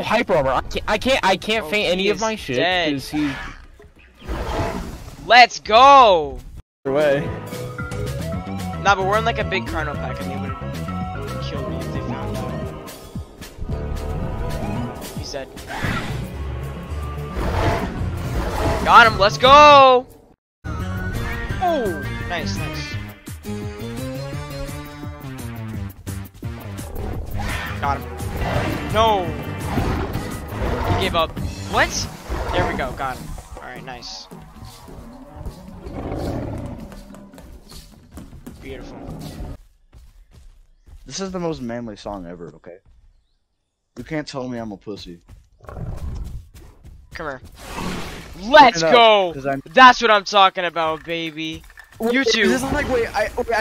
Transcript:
No hyper armor. I can't. I can't. I can't Oh, faint any of my shit dead. he. Let's go! Away. Nah, but we're in like a big carno pack and they would kill me if they found out. He's dead. Got him, let's go! Oh, nice, nice. Got him. No! He gave up. What? There we go, got him. Alright, nice. Beautiful. This is the most manly song ever, okay? You can't tell me I'm a pussy. Come here. Let's go! That's what I'm talking about, baby. You two. This is like, wait, I, wait, I